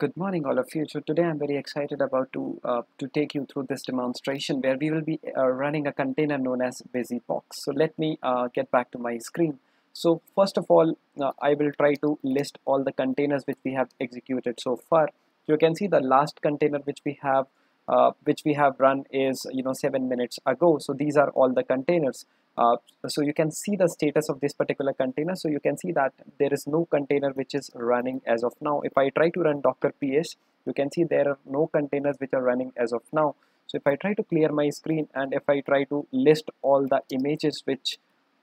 Good morning, all of you. So today I'm very excited about to uh, to take you through this demonstration where we will be uh, running a container known as BusyBox. So let me uh, get back to my screen. So first of all, uh, I will try to list all the containers which we have executed so far. So you can see the last container which we have uh, which we have run is you know seven minutes ago. So these are all the containers. Uh, so you can see the status of this particular container. So you can see that there is no container which is running as of now. If I try to run docker ps you can see there are no containers which are running as of now. So if I try to clear my screen and if I try to list all the images which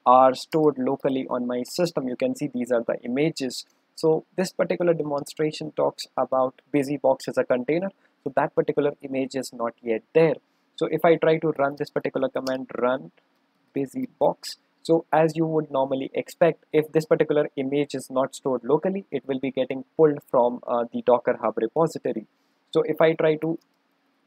are stored locally on my system you can see these are the images. So this particular demonstration talks about busybox as a container. So that particular image is not yet there. So if I try to run this particular command run busy box. So as you would normally expect if this particular image is not stored locally it will be getting pulled from uh, the docker hub repository. So if I try to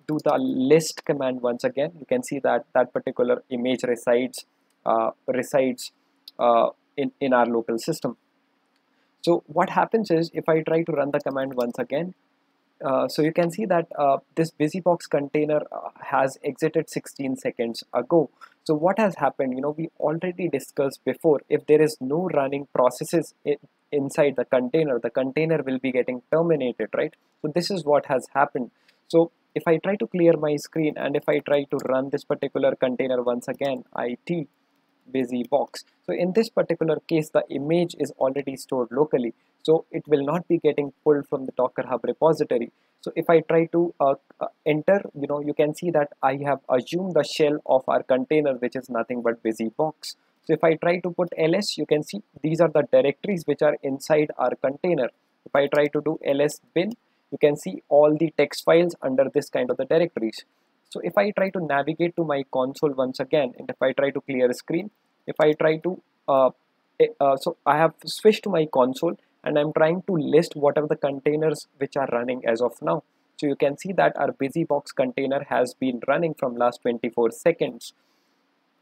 do the list command once again you can see that that particular image resides uh, resides uh, in, in our local system. So what happens is if I try to run the command once again uh, so you can see that uh, this busybox container uh, has exited 16 seconds ago so what has happened you know we already discussed before if there is no running processes inside the container the container will be getting terminated right? So this is what has happened. So if I try to clear my screen and if I try to run this particular container once again it busybox. So in this particular case the image is already stored locally. So it will not be getting pulled from the docker hub repository. So if i try to uh, uh, enter you know you can see that i have assumed the shell of our container which is nothing but busy box. So if i try to put ls you can see these are the directories which are inside our container. If i try to do ls bin you can see all the text files under this kind of the directories. So if i try to navigate to my console once again and if i try to clear screen if i try to uh, eh, uh, so i have switched to my console and I'm trying to list what are the containers which are running as of now. So you can see that our busybox container has been running from last 24 seconds.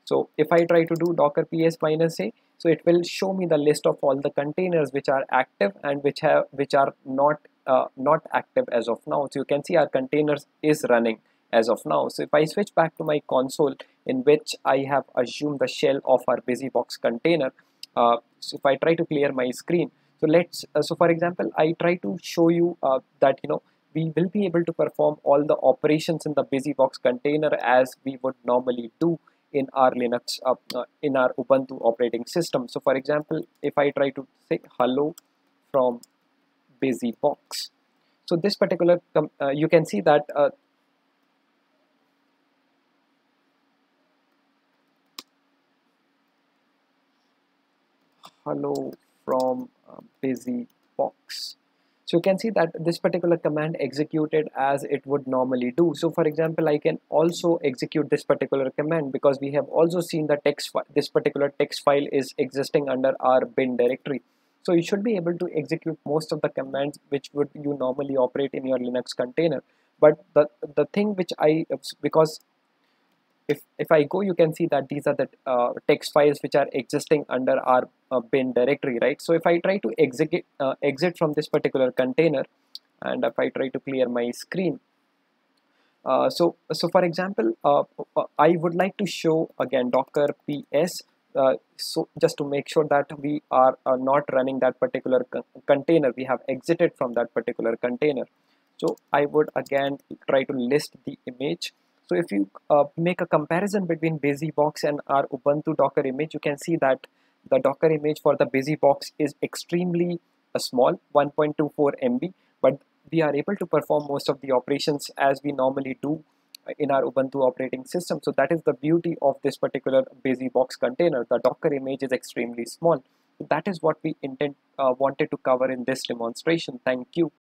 So if I try to do docker ps minus a, so it will show me the list of all the containers which are active and which have which are not uh, not active as of now. So you can see our containers is running as of now. So if I switch back to my console in which I have assumed the shell of our busybox container, uh, so if I try to clear my screen, so let's uh, so for example i try to show you uh, that you know we will be able to perform all the operations in the busybox container as we would normally do in our linux uh, uh, in our ubuntu operating system. So for example if i try to say hello from busybox so this particular uh, you can see that uh, hello from uh, busy box. So you can see that this particular command executed as it would normally do. So for example I can also execute this particular command because we have also seen the text this particular text file is existing under our bin directory. So you should be able to execute most of the commands which would you normally operate in your Linux container. But the the thing which I because if if I go you can see that these are the uh, text files which are existing under our uh, bin directory right? So if I try to exit uh, exit from this particular container and if I try to clear my screen uh, so so for example uh, uh, I would like to show again docker ps so just to make sure that we are, not running that particular co container we have exited from that particular container. So I would again try to list the image so if you uh, make a comparison between BusyBox and our Ubuntu Docker image, you can see that the Docker image for the BusyBox is extremely uh, small, 1.24 MB, but we are able to perform most of the operations as we normally do in our Ubuntu operating system. So that is the beauty of this particular BusyBox container. The Docker image is extremely small. That is what we intend uh, wanted to cover in this demonstration. Thank you.